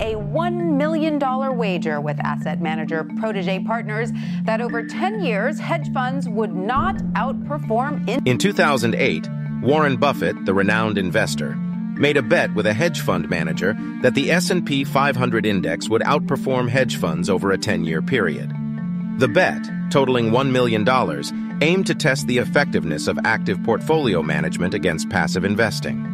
a $1 million wager with asset manager Protege Partners that over 10 years, hedge funds would not outperform in. In 2008, Warren Buffett, the renowned investor, made a bet with a hedge fund manager that the S&P 500 index would outperform hedge funds over a 10-year period. The bet, totaling $1 million, aimed to test the effectiveness of active portfolio management against passive investing.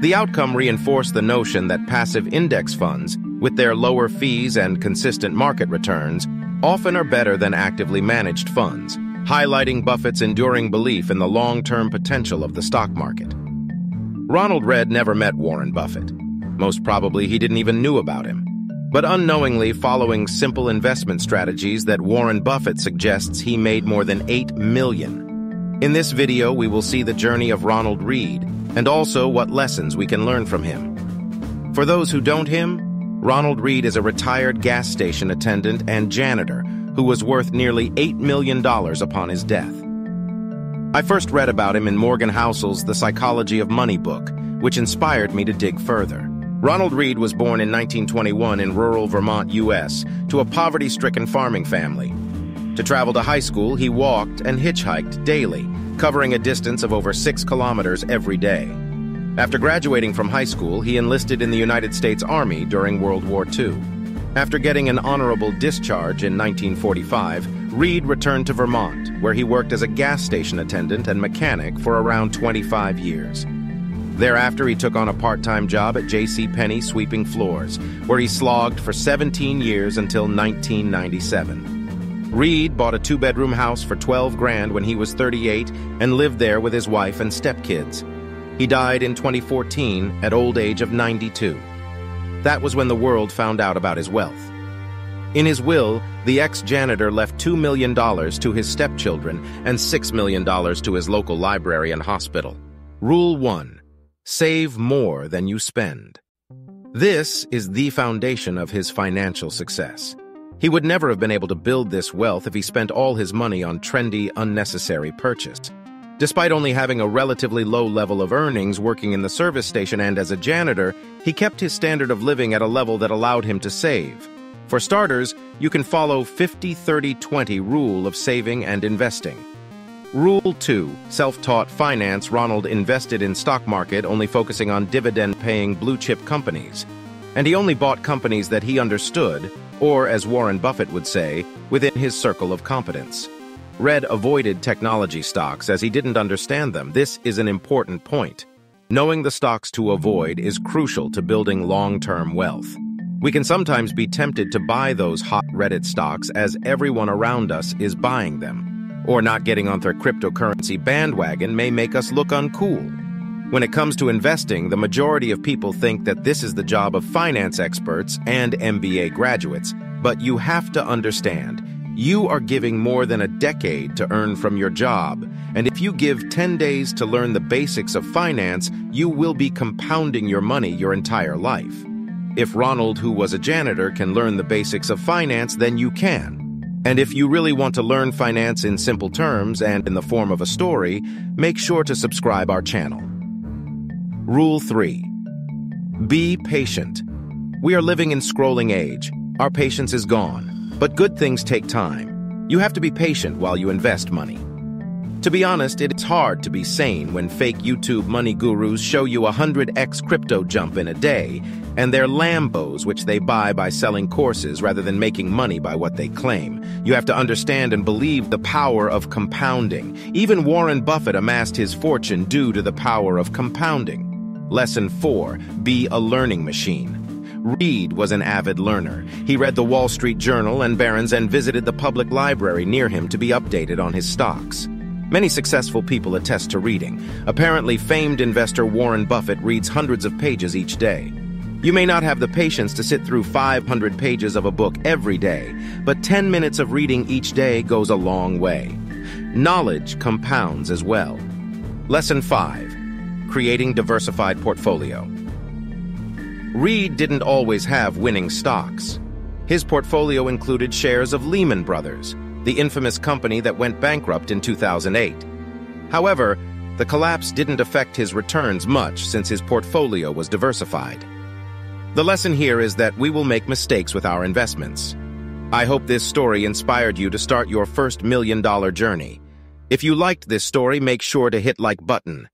The outcome reinforced the notion that passive index funds, with their lower fees and consistent market returns, often are better than actively managed funds, highlighting Buffett's enduring belief in the long-term potential of the stock market. Ronald Read never met Warren Buffett. Most probably he didn't even knew about him. But unknowingly following simple investment strategies that Warren Buffett suggests he made more than 8 million. In this video, we will see the journey of Ronald Read and also what lessons we can learn from him. For those who don't him, Ronald Read is a retired gas station attendant and janitor who was worth nearly $8 million upon his death. I first read about him in Morgan Housel's The Psychology of Money book, which inspired me to dig further. Ronald Read was born in 1921 in rural Vermont, U.S., to a poverty-stricken farming family. To travel to high school, he walked and hitchhiked daily, covering a distance of over six kilometers every day. After graduating from high school, he enlisted in the United States Army during World War II. After getting an honorable discharge in 1945, Read returned to Vermont, where he worked as a gas station attendant and mechanic for around 25 years. Thereafter, he took on a part-time job at J.C. Penney sweeping floors, where he slogged for 17 years until 1997. Read bought a two-bedroom house for 12 grand when he was 38 and lived there with his wife and stepkids. He died in 2014 at old age of 92. That was when the world found out about his wealth. In his will, the ex-janitor left $2 million to his stepchildren and $6 million to his local library and hospital. Rule 1. Save more than you spend. This is the foundation of his financial success. He would never have been able to build this wealth if he spent all his money on trendy, unnecessary purchase. Despite only having a relatively low level of earnings working in the service station and as a janitor, he kept his standard of living at a level that allowed him to save. For starters, you can follow 50-30-20 rule of saving and investing. Rule 2, self-taught finance, Ronald invested in stock market only focusing on dividend-paying blue-chip companies. And he only bought companies that he understood, or as Warren Buffett would say, within his circle of competence. Read avoided technology stocks as he didn't understand them. This is an important point. Knowing the stocks to avoid is crucial to building long-term wealth. We can sometimes be tempted to buy those hot Reddit stocks as everyone around us is buying them. Or not getting on their cryptocurrency bandwagon may make us look uncool. When it comes to investing, the majority of people think that this is the job of finance experts and MBA graduates, but you have to understand, you are giving more than a decade to earn from your job, and if you give 10 days to learn the basics of finance, you will be compounding your money your entire life. If Ronald, who was a janitor, can learn the basics of finance, then you can. And if you really want to learn finance in simple terms and in the form of a story, make sure to subscribe our channel. Rule 3. Be patient. We are living in scrolling age. Our patience is gone. But good things take time. You have to be patient while you invest money. To be honest, it's hard to be sane when fake YouTube money gurus show you a 100x crypto jump in a day, and they're Lambos which they buy by selling courses rather than making money by what they claim. You have to understand and believe the power of compounding. Even Warren Buffett amassed his fortune due to the power of compounding. Lesson 4. Be a learning machine. Read was an avid learner. He read the Wall Street Journal and Barron's and visited the public library near him to be updated on his stocks. Many successful people attest to reading. Apparently, famed investor Warren Buffett reads hundreds of pages each day. You may not have the patience to sit through 500 pages of a book every day, but 10 minutes of reading each day goes a long way. Knowledge compounds as well. Lesson 5. Creating Diversified Portfolio Read didn't always have winning stocks. His portfolio included shares of Lehman Brothers, the infamous company that went bankrupt in 2008. However, the collapse didn't affect his returns much since his portfolio was diversified. The lesson here is that we will make mistakes with our investments. I hope this story inspired you to start your first million dollar journey. If you liked this story, make sure to hit like button.